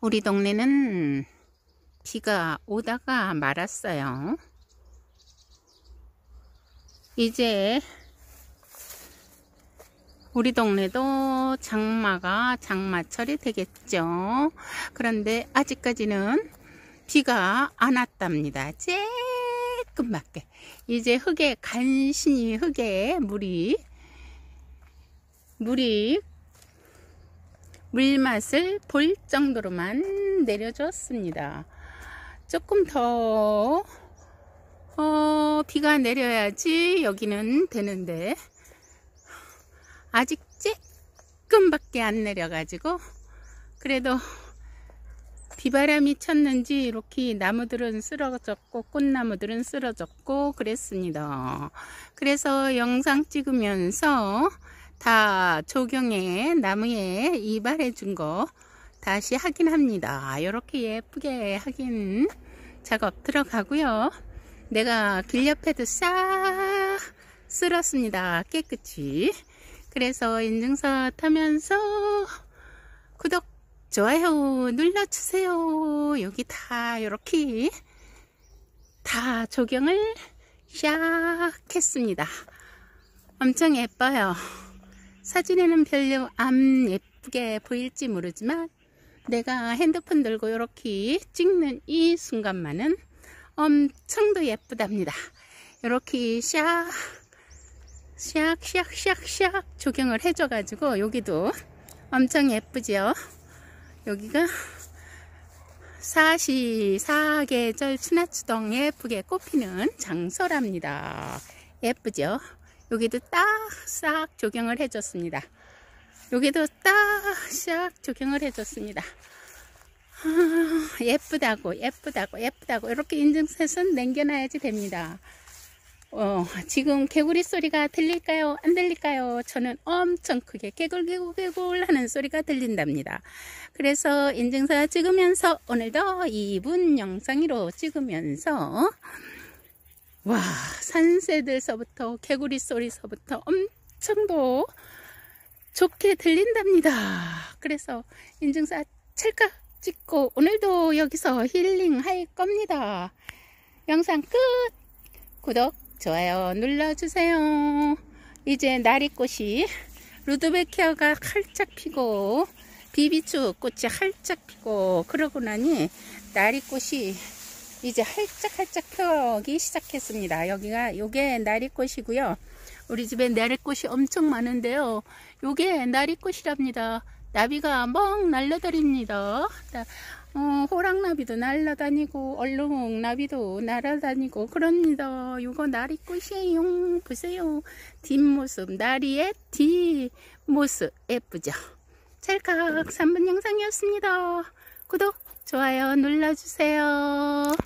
우리 동네는 비가 오다가 말았어요. 이제 우리 동네도 장마가 장마철이 되겠죠. 그런데 아직까지는 비가 안 왔답니다. 쬐끔밖에. 이제 흙에 간신히 흙에 물이 물이 물맛을 볼 정도로만 내려줬습니다. 조금 더 어, 비가 내려야지 여기는 되는데 아직 조금밖에 안 내려가지고 그래도 비바람이 쳤는지 이렇게 나무들은 쓰러졌고 꽃나무들은 쓰러졌고 그랬습니다. 그래서 영상 찍으면서 다 조경에 나무에 이발해 준 거 다시 확인합니다. 이렇게 예쁘게 확인 작업 들어가고요. 내가 길 옆에도 싹 쓸었습니다. 깨끗이. 그래서 인증서 타면서 구독, 좋아요 눌러주세요. 여기 다 이렇게 다 조경을 샥 했습니다. 엄청 예뻐요. 사진에는 별로 안 예쁘게 보일지 모르지만 내가 핸드폰 들고 이렇게 찍는 이 순간만은 엄청도 예쁘답니다. 이렇게 샥, 샥, 샥, 샥, 샥 조경을 해줘가지고 여기도 엄청 예쁘죠? 여기가 사시, 사계절 추나추동 예쁘게 꽃피는 장소랍니다. 예쁘죠? 여기도 딱싹 조경을 해줬습니다. 여기도 딱싹 조경을 해줬습니다. 아, 예쁘다고 예쁘다고 예쁘다고 이렇게 인증샷은 남겨놔야지 됩니다. 어, 지금 개구리 소리가 들릴까요? 안 들릴까요? 저는 엄청 크게 개굴개굴 개굴 하는 소리가 들린답니다. 그래서 인증사 찍으면서 오늘도 2분 영상으로 찍으면서 와 산새들서부터 개구리 소리서부터 엄청도 좋게 들린답니다. 그래서 인증사 찰칵 찍고 오늘도 여기서 힐링 할 겁니다. 영상 끝! 구독, 좋아요 눌러주세요. 이제 나리꽃이 루드베키아가 활짝 피고 비비추 꽃이 활짝 피고 그러고 나니 나리꽃이 이제 활짝활짝 펴기 시작했습니다. 여기가 요게 나리꽃이고요. 우리 집에 나리꽃이 엄청 많은데요. 요게 나리꽃이랍니다. 나비가 멍 날라다닙니다. 어, 호랑나비도 날라다니고 얼룩나비도 날아다니고 그럽니다. 요거 나리꽃이에요. 보세요. 뒷모습 나리의 뒷모습 예쁘죠? 찰칵 3분 영상이었습니다. 구독, 좋아요 눌러주세요.